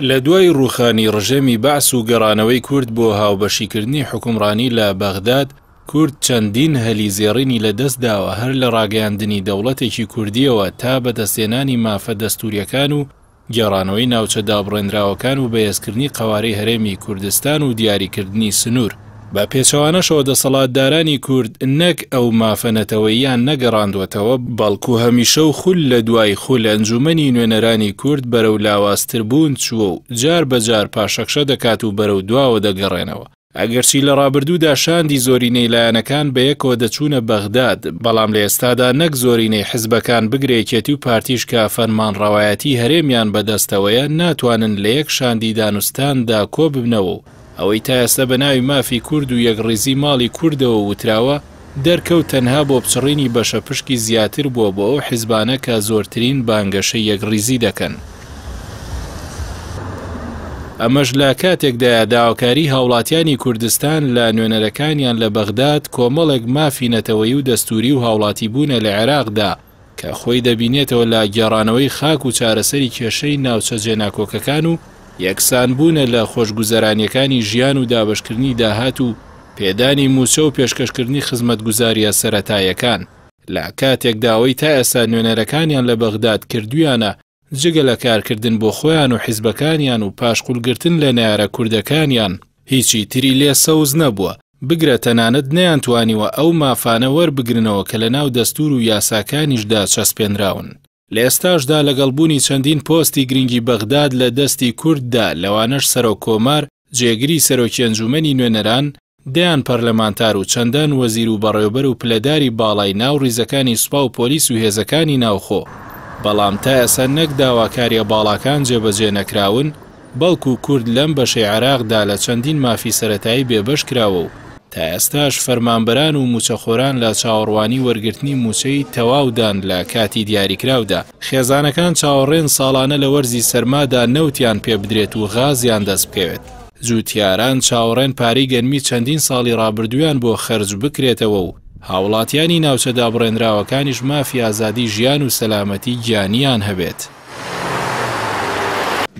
لە دوای ڕووخانی ڕژێمی بەعس و گەڕانەوەی کورد بۆ هاوبەشیکردنی حکومڕانی لە بەغداد، کورد چەندین هەلی زێڕینی لە دەست داوە هەر لە ڕاگەیاندنی دەوڵەتێکی کوردییەوە تا بەدەستهێنانی مافە دەستوورییەکان و گێڕانەوەی ناوچە دابڕێنراوەکان و بەهێزکردنی قەوارەی هەرێمی کوردستان و دیاریکردنی سنوور. بە پێچەوانەشەوە دەسەڵاتدارانی کورد نەک ئەو مافە نەتەوەییان نەگەڕاندووەتەوە، بەڵکو هەمیشە و خول لە دوای خول ئەنجوومەنی نوێنەرانی کورد بەرەو لاوازتربوون چووە و جار بە جار پاشەکشە دەکات و بەرەو دواوە دەگەڕێنەوە. ئەگەرچی لە ڕابردوودا شاندی زۆرینەی لایەنەکان بەیەکەوە دەچوونە بەغداد، بەڵام لە ئێستادا نەک زۆرینەی حزبەکان بگرە یەکێتی و پارتیش کە فەرمانڕەوایەتیی هەرێمیان بەدەستەوەیە ناتوانن لە یەک شاندی دانوستاندا کۆببنەوە و ئەوەی تا ئێستا بە ناوی مافی کورد و یەکڕیزی ماڵی کوردەوە وتراوە، دەرکەوت تەنها بۆ پچڕینی بەشە پشکی زیاتر بووە بۆ ئەو حیزبانە کە زۆرترین بانگەشەی یەکڕیزی دەکەن. ئەمەش لە کاتێکدایە داواکاری هاوڵاتیانی کوردستان لە نوێنەرەکانیان لە بەغداد کۆمەڵێک مافی نەتەوەیی و دەستووری و هاوڵاتیبوونە لە عێراقدا، کە خۆی دەبینێتەوە لە گێڕانەوەی خاک و چارەسەری کێشەی ناوچە جێناکۆکەکان و یەکسانبوونە لە خۆشگوزەرانییەکانی ژیان و دابەشکردنی داهات و پێدانی مووچە و پێشکەشکردنی خزمەتگوزارییە سەرەتایەکان، لە کاتێکدا ئەوەی تا ئێستا نوێنەرەکانیان لە بەغداد کردوویانە جگە لە کارکردن بۆ خۆیان و حیزبەکانیان و پاشقولگرتن لە نەیارە کوردەکانیان، هیچی تری لێ سەوز نەبووە، بگرە تەنانەت نەیانتوانیوە ئەو مافانە وەربگرنەوە کە لەناو دەستوور و یاساکانیشدا چەسپێنراون. لە ئێستاشدا لەگەڵ بوونی چەندین پۆستی گرنگی بەغداد لە دەستی کورددا، لەوانەش سەرۆککۆمار، جێگری سەرۆکی ئەنجوومەنی نوێنەران، دەیان پەرلەمانتار و چەندان وەزیر و بەڕێوبەر و پلەداری باڵای ناو ڕیزەکانی سوپا و پۆلیس و هێزەکانی ناوخۆ، بەڵام تا ئێستا نەک داواکاریە باڵاکان جێبەجێ نەکراون، بەڵکو کورد لەم بەشەی عێراق دا لە چەندین مافی سەرەتایی بێبەش کراوە و تا ئێستاش فەرمانبەران و موچەخۆران لە چاوەڕوانی وەرگرتنی موچەی تەواو دان لە کاتی دیاریکراو دا. خێزانەکان چاوەڕێن ساڵانە لە وەرزی سەرما دا نەوتیان پێ بدرێت و غازیان دەست بکەوێت. جووتیاران چاوەڕێن پارەی گەنمی چەندین ساڵی ڕابردوویان بۆ خەرج بکرێتەوە و هاوڵاتیانی ناوچە دابڕێنراوەکانیش مافی ئازادی ژیان و سەلامەتی گیانییان هەبێت.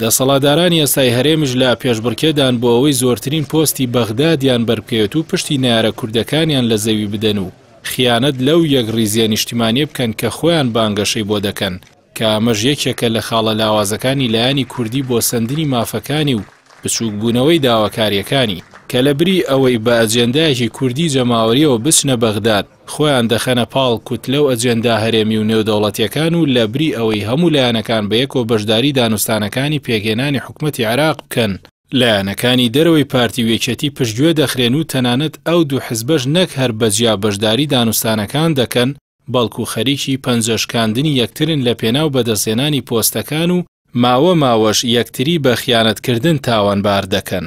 دەسەڵاتدارانی ئێستای هەرێمش لە پێشبڕکێدان بۆ ئەوەی زۆرترین پۆستی بەغدادیان بەربکەوێت و پشتی نەیارە کوردەکانیان لە زەوی بدەن و خیانەت لەو یەکڕیزییە نیشتیمانییە بکەن کە خۆیان بانگەشەی بۆ دەکەن، کە ئەمەش یەکێکە لە خاڵە لاوازەکانی لایەنی کوردی بۆ سەندنی مافەکانی و بچووکبوونەوەی داواکارییەکانی، کە لە بری ئەوەی بە ئەجێندایەکی کوردی جەماوەرییەوە بچنە بەغداد، خۆیان دەخەنە پاڵ کوتلە و ئەجێندا هەرێمی و نێودەوڵەتییەکان و لە بری ئەوەی هەموو لایەنەکان بە یەکەوە بەشداری دانوستانەکانی پێکهێنانی حکومەتی عێراق بکەن، لایەنەکانی دەرەوەی پارتی و یەکێتی پشتگوێ دەخرێن و تەنانەت ئەو دوو حزبەش نەک هەر بە جیا بەشداری دانوستانەکان دەکەن، بەڵکو خەریکی پەنجە شکاندنی یەکترن لە پێناو بەدەستهێنانی پۆستەکان و ماوە ماوەش یەکتری بە خیانەتکردن تاوانبار دەکەن.